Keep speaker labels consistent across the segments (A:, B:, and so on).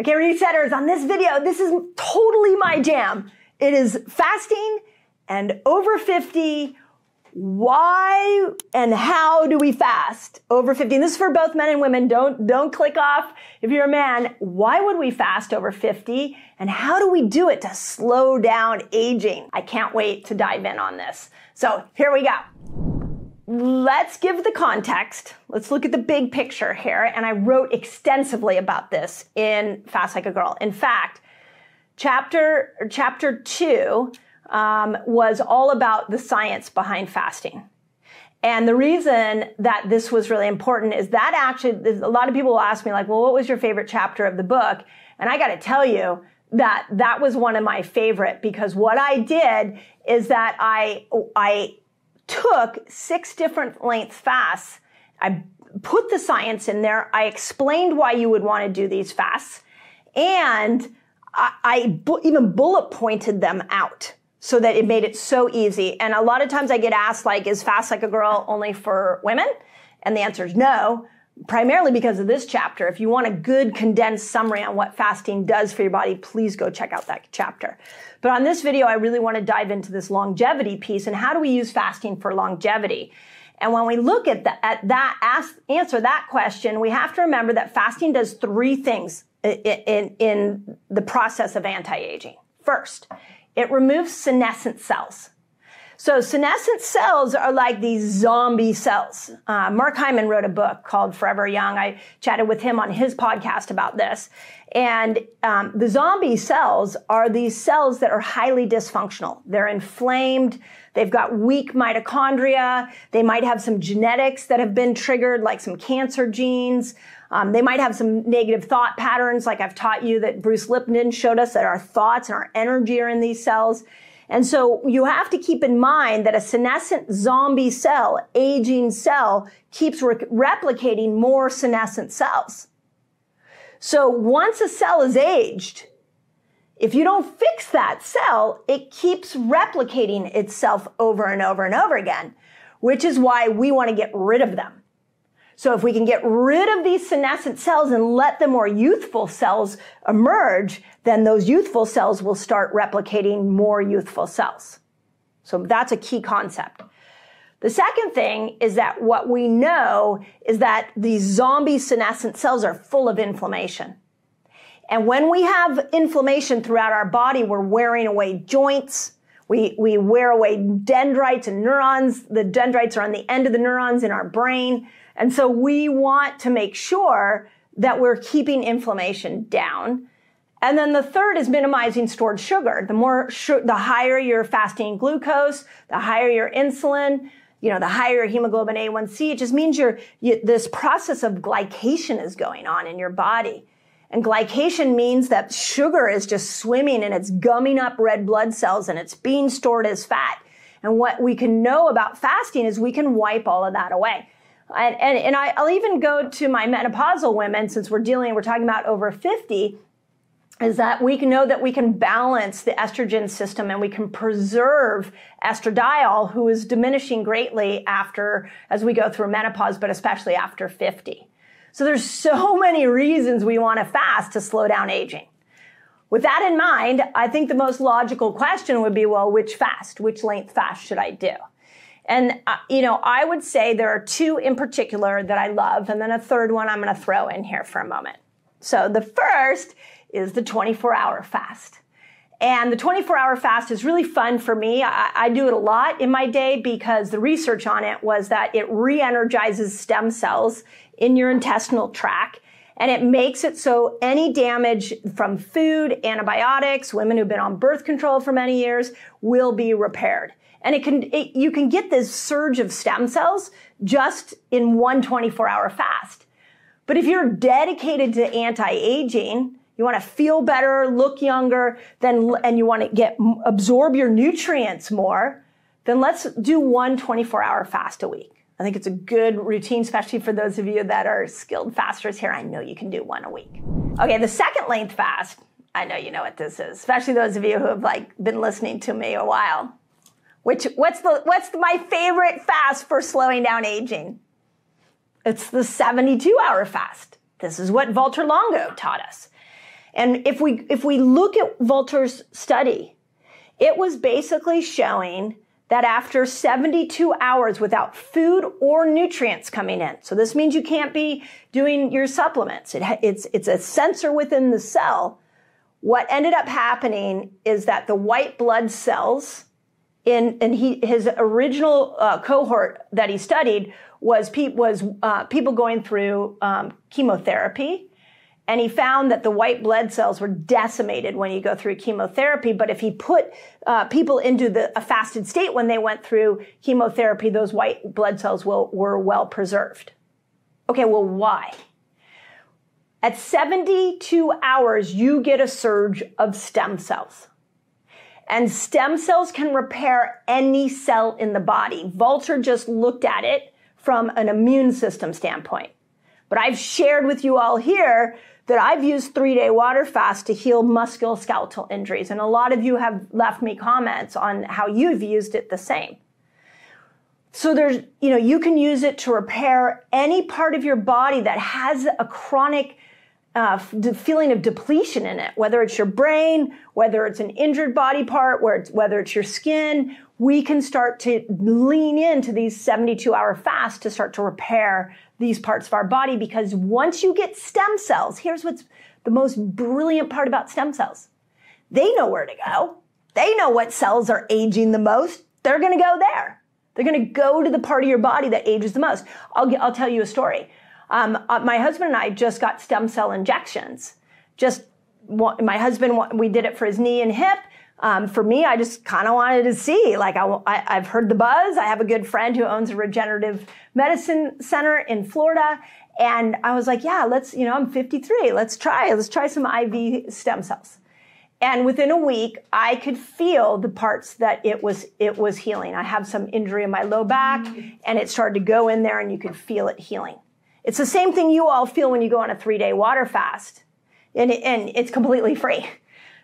A: Okay, resetters, on this video, this is totally my jam. It is fasting and over 50. Why and how do we fast over 50? And this is for both men and women. Don't, don't click off if you're a man. Why would we fast over 50? And how do we do it to slow down aging? I can't wait to dive in on this. So here we go let's give the context. Let's look at the big picture here. And I wrote extensively about this in Fast Like a Girl. In fact, chapter chapter two um, was all about the science behind fasting. And the reason that this was really important is that actually, a lot of people will ask me like, well, what was your favorite chapter of the book? And I got to tell you that that was one of my favorite because what I did is that I, I took six different length fasts. I put the science in there. I explained why you would want to do these fasts. And I, I bu- even bullet pointed them out so that it made it so easy. And a lot of times I get asked, like, is fast like a girl only for women? And the answer is no primarily because of this chapter. If you want a good condensed summary on what fasting does for your body, please go check out that chapter. But on this video, I really want to dive into this longevity piece and how do we use fasting for longevity? And when we look at, the, at that, ask, answer that question, we have to remember that fasting does three things in, in, in the process of anti-aging. First, it removes senescent cells. So senescent cells are like these zombie cells. Uh, Mark Hyman wrote a book called Forever Young. I chatted with him on his podcast about this. And um, the zombie cells are these cells that are highly dysfunctional. They're inflamed. They've got weak mitochondria. They might have some genetics that have been triggered, like some cancer genes. Um, they might have some negative thought patterns, like I've taught you that Bruce Lipton showed us that our thoughts and our energy are in these cells. And so you have to keep in mind that a senescent zombie cell, aging cell, keeps re- replicating more senescent cells. So once a cell is aged, if you don't fix that cell, it keeps replicating itself over and over and over again, which is why we want to get rid of them. So if we can get rid of these senescent cells and let the more youthful cells emerge, then those youthful cells will start replicating more youthful cells. So that's a key concept. The second thing is that what we know is that these zombie senescent cells are full of inflammation. And when we have inflammation throughout our body, we're wearing away joints. We, we wear away dendrites and neurons. The dendrites are on the end of the neurons in our brain. And so we want to make sure that we're keeping inflammation down. And then the third is minimizing stored sugar. The more, sh- the higher your fasting glucose, the higher your insulin, you know, the higher hemoglobin A1C. It just means your, you, this process of glycation is going on in your body. And glycation means that sugar is just swimming and it's gumming up red blood cells and it's being stored as fat. And what we can know about fasting is we can wipe all of that away. And, and, and I, I'll even go to my menopausal women, since we're dealing, we're talking about over 50, is that we can know that we can balance the estrogen system and we can preserve estradiol, who is diminishing greatly after, as we go through menopause, but especially after 50. So there's so many reasons we want to fast to slow down aging. With that in mind, I think the most logical question would be, well, which fast, which length fast should I do? And, uh, you know, I would say there are two in particular that I love, and then a third one I'm going to throw in here for a moment. So the first is the 24 hour fast. And the 24 hour fast is really fun for me. I, I, do it a lot in my day because the research on it was that it re energizes stem cells in your intestinal tract and it makes it so any damage from food, antibiotics, women who've been on birth control for many years will be repaired. And it can, it, you can get this surge of stem cells just in one 24 hour fast. But if you're dedicated to anti-aging, you want to feel better, look younger, then, and you want to get, absorb your nutrients more, then let's do one 24 hour fast a week. I think it's a good routine, especially for those of you that are skilled fasters here. I know you can do one a week. Okay, the second length fast, I know you know what this is, especially those of you who have like been listening to me a while. Which what's the what's my favorite fast for slowing down aging? It's the 72 hour fast. This is what Walter Longo taught us. And if we, if we look at Walter's study, it was basically showing that after 72 hours without food or nutrients coming in, so this means you can't be doing your supplements. It, it's, it's a sensor within the cell. What ended up happening is that the white blood cells in, in he, his original uh, cohort that he studied was, pe- was uh, people going through um, chemotherapy and he found that the white blood cells were decimated when you go through chemotherapy. But if he put uh, people into the, a fasted state when they went through chemotherapy, those white blood cells will, were well preserved. Okay, well, why? At 72 hours, you get a surge of stem cells. And stem cells can repair any cell in the body. Walter just looked at it from an immune system standpoint. But I've shared with you all here that I've used three day water fast to heal musculoskeletal injuries. And a lot of you have left me comments on how you've used it the same. So there's, you know, you can use it to repair any part of your body that has a chronic uh, feeling of depletion in it, whether it's your brain, whether it's an injured body part, where it's, whether it's your skin, we can start to lean into these 72 hour fasts to start to repair these parts of our body because once you get stem cells, here's what's the most brilliant part about stem cells. They know where to go. They know what cells are aging the most. They're going to go there. They're going to go to the part of your body that ages the most. I'll, I'll tell you a story. Um, uh, my husband and I just got stem cell injections. Just my husband, we did it for his knee and hip. Um, for me, I just kind of wanted to see. Like, I, I, have heard the buzz. I have a good friend who owns a regenerative medicine center in Florida. And I was like, yeah, let's, you know, I'm 53. Let's try. Let's try some IV stem cells. And within a week, I could feel the parts that it was, it was healing. I have some injury in my low back and it started to go in there and you could feel it healing. It's the same thing you all feel when you go on a three day water fast and, and it's completely free.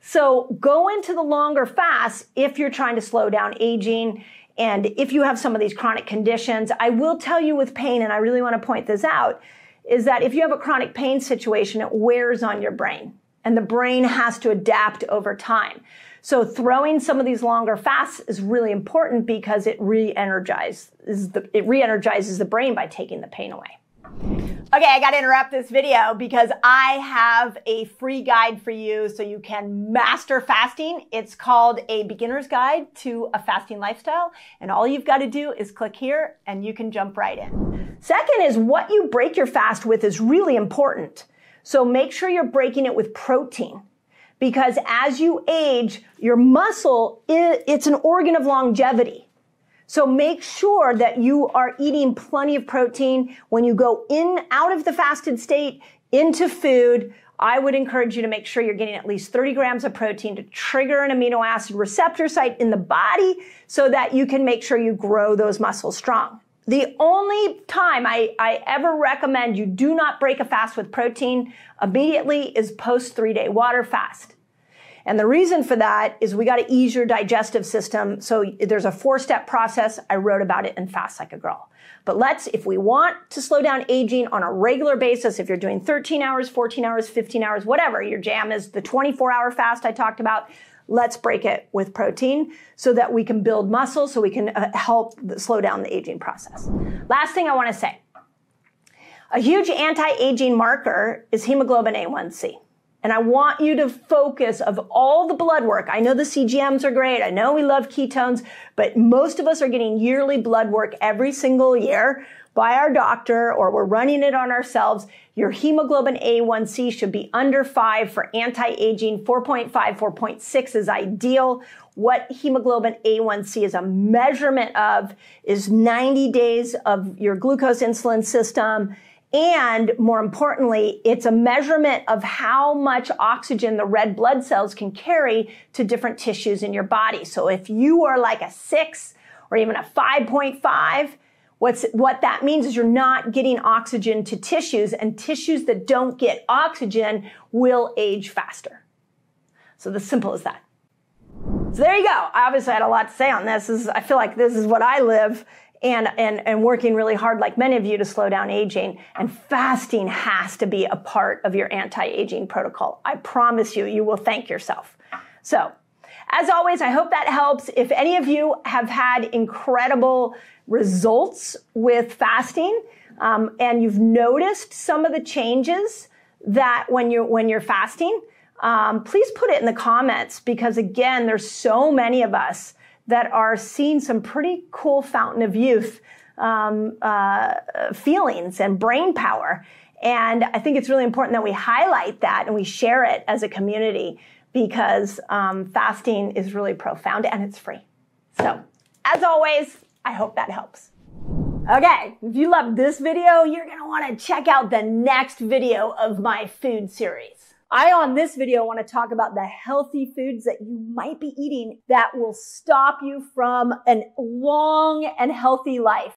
A: So go into the longer fast if you're trying to slow down aging and if you have some of these chronic conditions. I will tell you with pain, and I really want to point this out, is that if you have a chronic pain situation, it wears on your brain and the brain has to adapt over time. So throwing some of these longer fasts is really important because it re-energizes the, it re-energizes the brain by taking the pain away. Okay, I got to interrupt this video because I have a free guide for you so you can master fasting. It's called a beginner's guide to a fasting lifestyle. And all you've got to do is click here and you can jump right in. Second is what you break your fast with is really important. So make sure you're breaking it with protein because as you age, your muscle, it's an organ of longevity. So make sure that you are eating plenty of protein when you go in, out of the fasted state into food. I would encourage you to make sure you're getting at least 30 grams of protein to trigger an amino acid receptor site in the body so that you can make sure you grow those muscles strong. The only time I, I ever recommend you do not break a fast with protein immediately is post three day water fast. And the reason for that is we got to ease your digestive system. So there's a four step process. I wrote about it in Fast Like a Girl. But let's, if we want to slow down aging on a regular basis, if you're doing 13 hours, 14 hours, 15 hours, whatever, your jam is the 24 hour fast I talked about, let's break it with protein so that we can build muscle, so we can uh, help slow down the aging process. Last thing I want to say. A huge anti-aging marker is hemoglobin A1C. And I want you to focus of all the blood work. I know the CGMs are great. I know we love ketones, but most of us are getting yearly blood work every single year by our doctor or we're running it on ourselves. Your hemoglobin A1C should be under five for anti-aging. 4.5, 4.6 is ideal. What hemoglobin A1C is a measurement of is 90 days of your glucose insulin system and more importantly, it's a measurement of how much oxygen the red blood cells can carry to different tissues in your body. So if you are like a six or even a 5.5, what's, what that means is you're not getting oxygen to tissues and tissues that don't get oxygen will age faster. So the simple as that. So there you go. I obviously had a lot to say on this. this is, I feel like this is what I live and, and, and working really hard, like many of you, to slow down aging. And fasting has to be a part of your anti-aging protocol. I promise you, you will thank yourself. So, as always, I hope that helps. If any of you have had incredible results with fasting, um, and you've noticed some of the changes that when you're when you're fasting, um, please put it in the comments because again, there's so many of us that are seeing some pretty cool fountain of youth um, uh, feelings and brain power. And I think it's really important that we highlight that and we share it as a community because um, fasting is really profound and it's free. So, as always, I hope that helps. Okay, if you loved this video, you're gonna wanna check out the next video of my food series. I, on this video, want to talk about the healthy foods that you might be eating that will stop you from a long and healthy life.